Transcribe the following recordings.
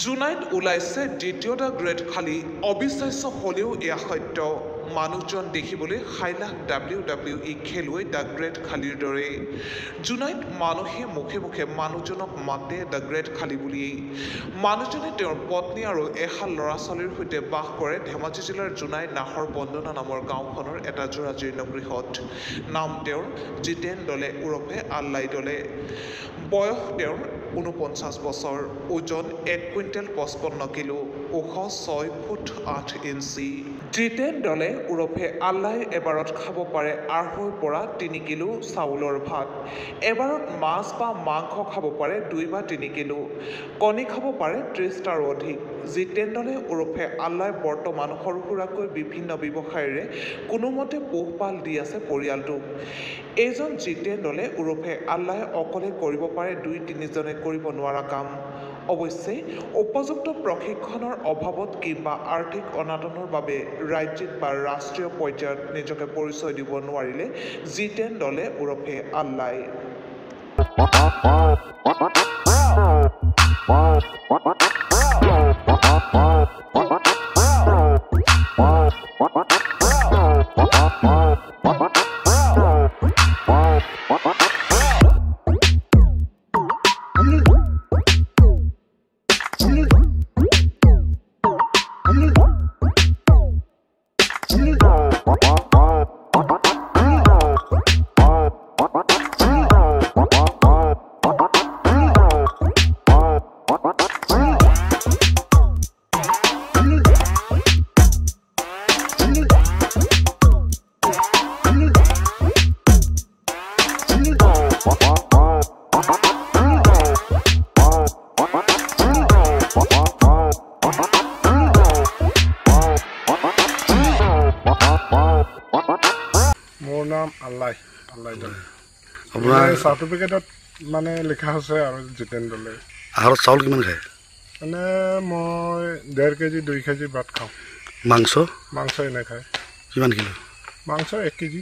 জুলাইত ওলাইছে দ্বিতীয়টা গ্ৰেড খালী অবিশ্বাস্য হ'লেও এয়া সত্য। মানুহজন দেখিবলৈ হাইলাখ ডাব্লিউ ডাব্লিউ ই খেলুৱৈ দ্য গ্ৰেট খালীৰ দৰে। জুনাইত মানুহে মুখে মুখে মানুহজনক মাতে দ্য গ্ৰেট খালী বুলিয়েই। মানুহজনে তেওঁৰ পত্নী আৰু এহাল ল'ৰা ছোৱালীৰ সৈতে বাস কৰে ধেমাজি জিলাৰ জোনাই নাহৰ বন্দনা নামৰ গাঁওখনৰ এটা জোৰা জীৰ্ণ গৃহত। নাম তেওঁৰ জিতেন দলে ওৰফে আল্লাই দলে। বয়স তেওঁৰ ঊনপঞ্চাছ বছৰ ওজন এক কুইণ্টেল পঁচপন্ন কিলো। ওখ ছয় ফুট আঠ ইঞ্চি। জিতেন দলে ওৰফে আল্লাই এবাৰত খাব পাৰে আঢ়ৈৰ পৰা তিনি কিলো চাউলৰ ভাত। এবাৰত মাছ বা মাংস খাব পাৰে দুই বা তিনি কিলো। কণী খাব পাৰে ত্ৰিছটাৰো অধিক। জিতেন দলে ওৰফে আল্লাই বৰ্তমান সৰু সুৰাকৈ বিভিন্ন ব্যৱসায়েৰে কোনোমতে পোহপাল দি আছে পৰিয়ালটোক। এইজন জিতেন দলে ওৰফে আল্লাই অকলে কৰিব পাৰে দুই তিনিজনে কৰিব নোৱাৰা কাম। অৱশ্যে উপযুক্ত প্ৰশিক্ষণৰ অভাৱত কিম্বা আৰ্থিক অনাটনৰ বাবে ৰাজ্যিক বা ৰাষ্ট্ৰীয় পৰ্যায়ত নিজকে পৰিচয় দিব নোৱাৰিলে জিতেন দলে ওৰফে আল্লাই। What? মোৰ নাম আল্লাই দলে আপোনাৰ চাৰ্টিফিকেটত মানে লিখা আছে আৰু জিতেন দলে। আহাৰত চাউল কিমান খায়? মানে মই ডেৰ কেজি দুই কেজি ভাত খাওঁ। মাংস? মাংস এনে খায়। কিমান কিলো? মাংস এক কেজি।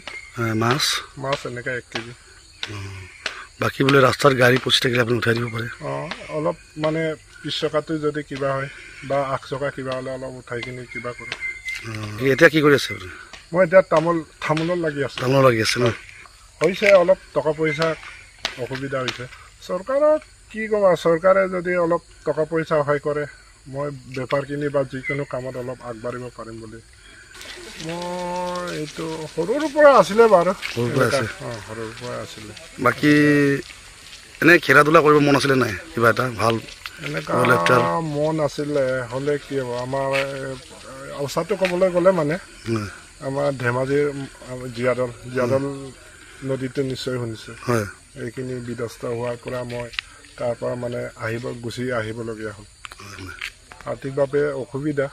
মাছ? মাছ এনেকৈ এক কেজি। বাকী বোলে ৰাস্তাত গাড়ী পচি থাকিলে আপুনি উঠাই দিব পাৰে। অঁ অলপ মানে পিছ চকাটো যদি কিবা হয় বা আগ চকা কিবা হ'লে অলপ উঠাই কিনি কিবা কৰোঁ। এতিয়া কি কৰি আছে আপুনি? মই এতিয়া তামোল তামোলত লাগি আছোঁ। তামোল লাগি আছে ন? হৈছে অলপ টকা পইচা অসুবিধা হৈছে। চৰকাৰক কি ক'বা চৰকাৰে যদি অলপ টকা পইচা সহায় কৰে মই বেপাৰ কিনি বা যিকোনো কামত অলপ আগবাঢ়িব পাৰিম বুলি। মই এইটো সৰুৰ পৰা আছিলে বাৰু। সৰুৰ পৰা আছে। অঁ সৰুৰ পৰা আছিলে। বাকী এনেই খেলা ধূলা কৰিব মন আছিলে নাই? কিবা এটা ভাল এনেকুৱা মন আছিলে হ'লে কি হ'ব? আমাৰ অৱস্থাটো ক'বলৈ গ'লে মানে আমাৰ ধেমাজিৰ জীয়াদল জীয়াদল নদীটো নিশ্চয় শুনিছে। এইখিনি বিধ্বস্ত হোৱাৰ পৰা মই তাৰ পৰা মানে আহিব গুচি আহিবলগীয়া হ'ল। আৰ্থিকভাৱে অসুবিধা।